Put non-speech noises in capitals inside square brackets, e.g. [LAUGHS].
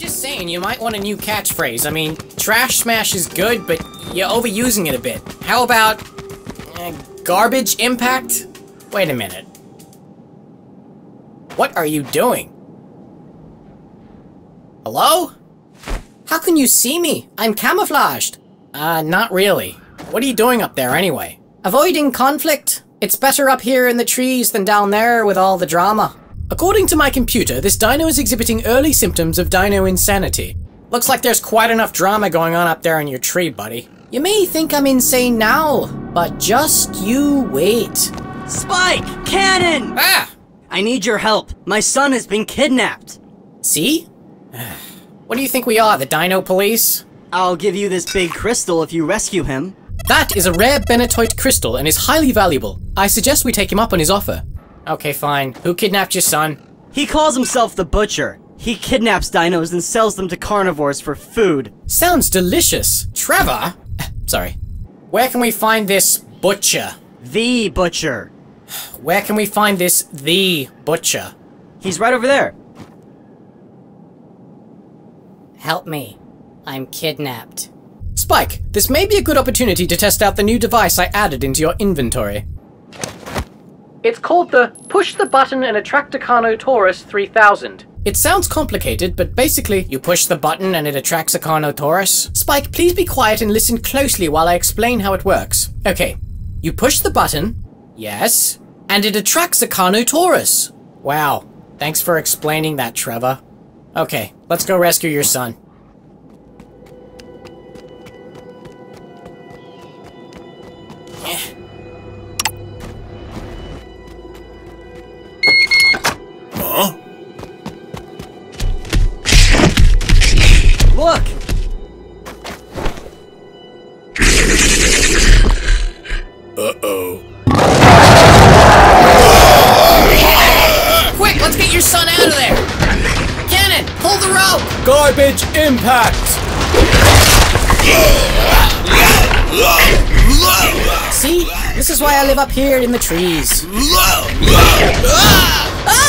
saying you might want a new catchphrase. I mean, trash smash is good, but you're overusing it a bit. How about uh, garbage impact? Wait a minute. What are you doing? Hello? How can you see me? I'm camouflaged. Uh, not really. What are you doing up there anyway? Avoiding conflict. It's better up here in the trees than down there with all the drama. According to my computer, this dino is exhibiting early symptoms of dino insanity. Looks like there's quite enough drama going on up there in your tree, buddy. You may think I'm insane now, but just you wait. Spike! Cannon! Ah! I need your help. My son has been kidnapped. See? [SIGHS] What do you think we are, the dino police? I'll give you this big crystal if you rescue him. That is a rare Benitoite crystal and is highly valuable. I suggest we take him up on his offer. Okay, fine. Who kidnapped your son? He calls himself the Butcher. He kidnaps dinos and sells them to carnivores for food. Sounds delicious. Trevor? [LAUGHS] Sorry. Where can we find this butcher? The Butcher. Where can we find this the butcher? He's right over there. Help me. I'm kidnapped. Spike, this may be a good opportunity to test out the new device I added into your inventory. It's called the Push the Button and Attract a Carnotaurus 3000. It sounds complicated, but basically, you push the button and it attracts a Carnotaurus. Spike, please be quiet and listen closely while I explain how it works. Okay, you push the button, yes, and it attracts a Carnotaurus. Wow, thanks for explaining that, Trevor. Okay, let's go rescue your son. Uh-oh. Quick, let's get your son out of there! Cannon, pull the rope! Garbage impact! See? This is why I live up here in the trees. Ah!